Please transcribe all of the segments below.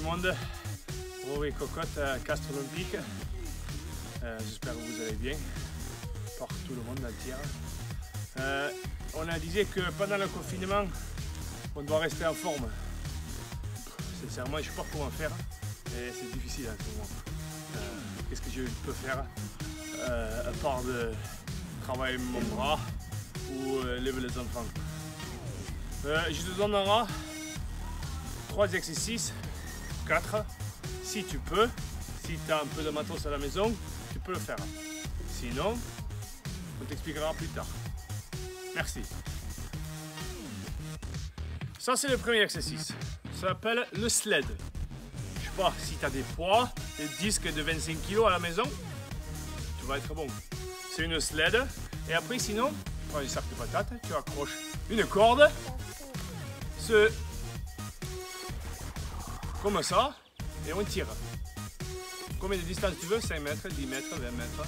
le monde. Roro et Cocotte à Olympique. Euh, J'espère que vous allez bien. Pour tout le monde entier. Euh, on a dit que pendant le confinement, on doit rester en forme. Sincèrement, je ne sais pas comment faire. C'est difficile en ce moment. Euh, Qu'est-ce que je peux faire euh, à part de travailler mon bras ou euh, lever les enfants? Euh, je te donnerai trois exercices, Si tu peux, si tu as un peu de matos à la maison, tu peux le faire. Sinon, on t'expliquera plus tard. Merci. Ça, c'est le premier exercice. Ça s'appelle le sled. Je sais pas si tu as des poids, des disques de 25 kg à la maison, tu vas être bon. C'est une sled. Et après, sinon, prends un sac de patates, tu accroches une corde, ce... comme ça, et on tire. Combien de distance tu veux? 5 mètres, 10 mètres, 20 mètres.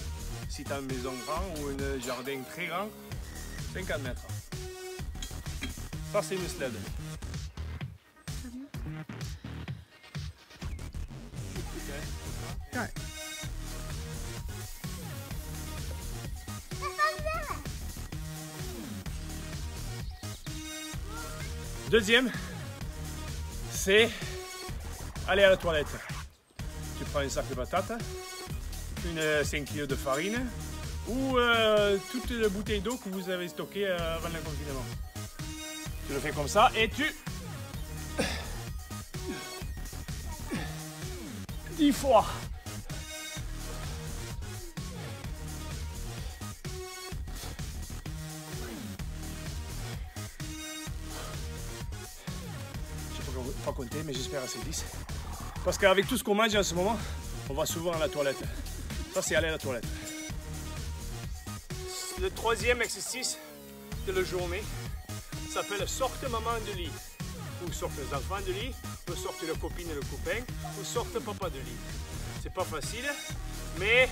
Si tu as une maison grande ou un jardin très grand, 50 mètres. Ça, c'est une sled. Deuxième, c'est aller à la toilette. Tu prends un sac de patates, une 5 kg de farine ou euh, toutes les bouteilles d'eau que vous avez stockées euh, avant le confinement. Tu le fais comme ça et tu... 10 fois. Je ne peux pas compter, mais j'espère assez 10. Parce qu'avec tout ce qu'on mange en ce moment, on va souvent à la toilette. Ça, c'est aller à la toilette. Le troisième exercice de la journée s'appelle sorte maman de lit. Ou sorte les enfants de lit, ou sorte la copine et le copain, ou sorte papa de lit. C'est pas facile, mais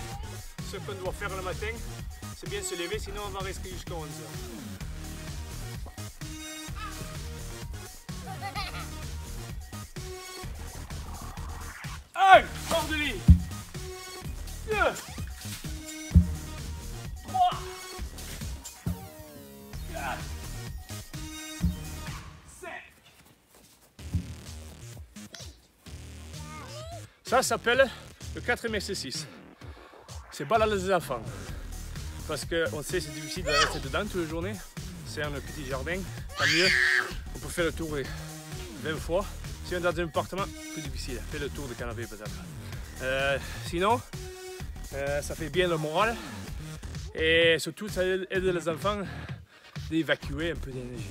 ce qu'on doit faire le matin, c'est bien se lever, sinon on va rester jusqu'à 11 de lit. Ça s'appelle le quatrième exercice. C'est balader les enfants. Parce qu'on sait c'est difficile de rester dedans toute la journée. C'est un petit jardin, tant mieux. On peut faire le tour 20 fois. Si on est dans un appartement, plus difficile. Fais le tour de canapé peut-être. Euh, sinon, euh, ça fait bien le moral. Et surtout, ça aide les enfants d'évacuer un peu d'énergie.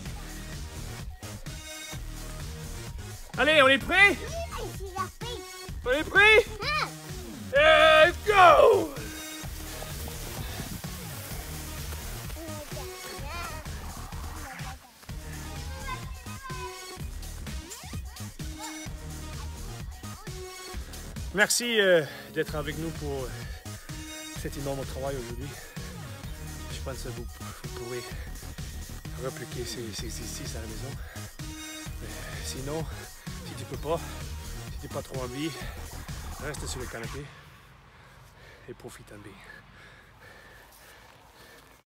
Allez, on est prêt On est prêt Et go Merci euh, d'être avec nous pour euh, cet énorme travail aujourd'hui. Je pense que vous, vous pourrez répliquer ces, ces exercices à la maison. Mais sinon, si tu peux pas, si tu n'as pas trop envie, reste sur le canapé et profite un peu.